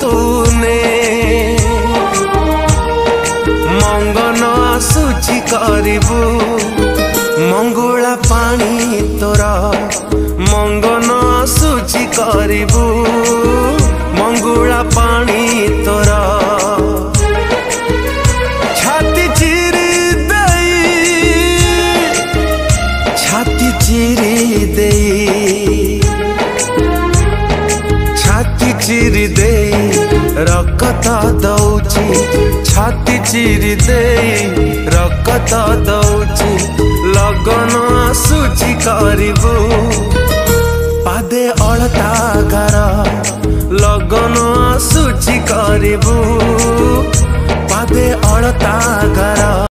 तूने मंगन आसुची करू मंगुला पाणी तोर मंगन आसुची करू मंगुला पाणी तोर छाती चिरी दे छाती चिरी दे छाती चिरी दे ରକ୍ତା ଦଉଛି ଛାତି ଚିରି ଦେଇ ରକ୍ତ ଦଉଛି ଲଗନ ଆସୁଛି କରିବୁ। ପାଦେ ଅଳତା ଘର ଲଗନ ଆସୁଛି କରିବୁ। ପାଦେ ଅଳତା